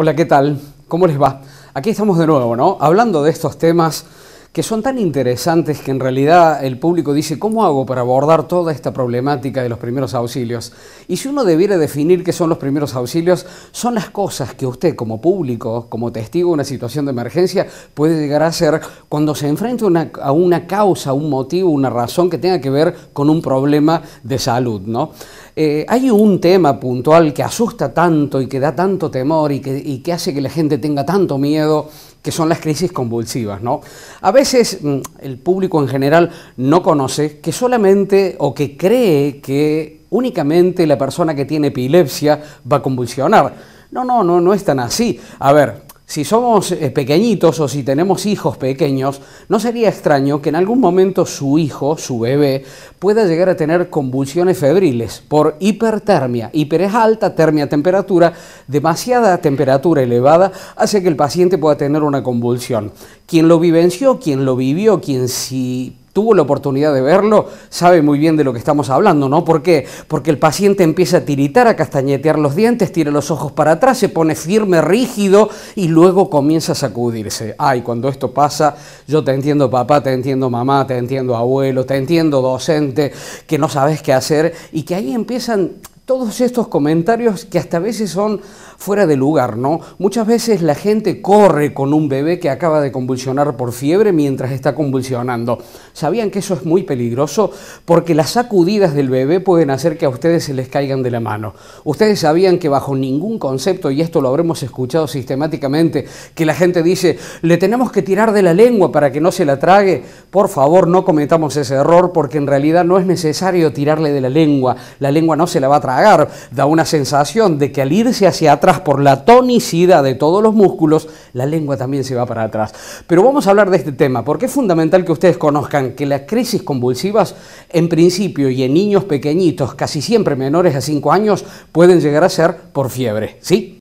Hola, ¿qué tal? ¿Cómo les va? Aquí estamos de nuevo, ¿no? Hablando de estos temas que son tan interesantes que en realidad el público dice, ¿cómo hago para abordar toda esta problemática de los primeros auxilios? Y si uno debiera definir qué son los primeros auxilios, son las cosas que usted como público, como testigo de una situación de emergencia, puede llegar a hacer cuando se enfrenta a una causa, un motivo, una razón que tenga que ver con un problema de salud, ¿no? Eh, hay un tema puntual que asusta tanto y que da tanto temor y que, y que hace que la gente tenga tanto miedo que son las crisis convulsivas. ¿no? A veces mm, el público en general no conoce que solamente o que cree que únicamente la persona que tiene epilepsia va a convulsionar. No, no, no, no es tan así. A ver, si somos eh, pequeñitos o si tenemos hijos pequeños, no sería extraño que en algún momento su hijo, su bebé, pueda llegar a tener convulsiones febriles por hipertermia. Hiper es alta, termia temperatura, demasiada temperatura elevada hace que el paciente pueda tener una convulsión. Quien lo vivenció, quien lo vivió, quien si tuvo la oportunidad de verlo, sabe muy bien de lo que estamos hablando, ¿no? ¿Por qué? Porque el paciente empieza a tiritar, a castañetear los dientes, tira los ojos para atrás, se pone firme, rígido y luego comienza a sacudirse. Ay, cuando esto pasa, yo te entiendo papá, te entiendo mamá, te entiendo abuelo, te entiendo docente, que no sabes qué hacer y que ahí empiezan todos estos comentarios que hasta a veces son fuera de lugar, ¿no? Muchas veces la gente corre con un bebé que acaba de convulsionar por fiebre mientras está convulsionando. ¿Sabían que eso es muy peligroso? Porque las sacudidas del bebé pueden hacer que a ustedes se les caigan de la mano. Ustedes sabían que bajo ningún concepto, y esto lo habremos escuchado sistemáticamente, que la gente dice, le tenemos que tirar de la lengua para que no se la trague. Por favor, no cometamos ese error porque en realidad no es necesario tirarle de la lengua. La lengua no se la va a tragar da una sensación de que al irse hacia atrás por la tonicidad de todos los músculos, la lengua también se va para atrás. Pero vamos a hablar de este tema, porque es fundamental que ustedes conozcan que las crisis convulsivas, en principio y en niños pequeñitos, casi siempre menores a 5 años, pueden llegar a ser por fiebre, ¿sí?